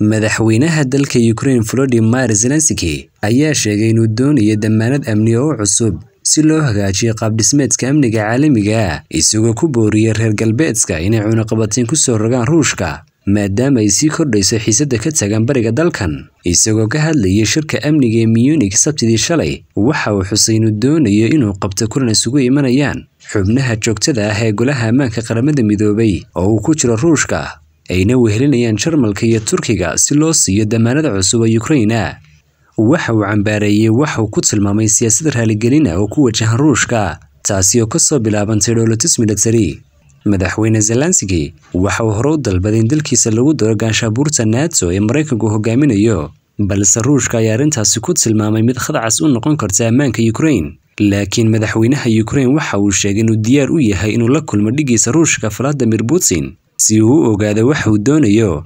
Madaxweynaha dalka Ukraine Volodymyr Zelensky ayaa sheegay inuu doonayo dammaanad amni oo cusub si loo hagaajiyo qaab-dhismeedka amniga caalamiga ah, isagoo ku booriyay reer galbeedka inay cunaqabateyn ku soo rogaan Ruushka maadaama ay sii kordhayso xiisadda ka tagan bariga dalkan. Isagoo ka hadlayay shirka amniga ee Munich Sabtidii shalay, waxa uu xusay inuu doonayo inuu qabto kulan isugu imanayaan xubnaha joogtada ah ee Golaha Ammaanka Qaramada Midoobay oo uu ku jiro Ruushka, ayna wehelinayaan Jarmalka iyo Turkiga si loo siiyo dammaanad cusub oo Ukraine. Waxa uu cambaareeyay waxa uu ku tilmaamay siyaasad raaligelin ah oo ku wajahan Ruushka, taasi oo ka soo bilaabantay dhoolatus military. Madaxweyne Zelensky waxa uu hore u dalbaday in dalkiisa lagu daro gaanshaanbuurta NATO ee Maraykanku hogaaminayo, balse Ruushka ayaa arrintaasi ku tilmaamay mid khadcas u noqon karta ammaanka Ukraine. Laakiin madaxweynaha Ukraine waxa uu sheegay inuu diyaar u yahay inuu la kulmo dhiggiisa Ruushka Vladimir Putin si uu u ogaado waxa uu doonayo,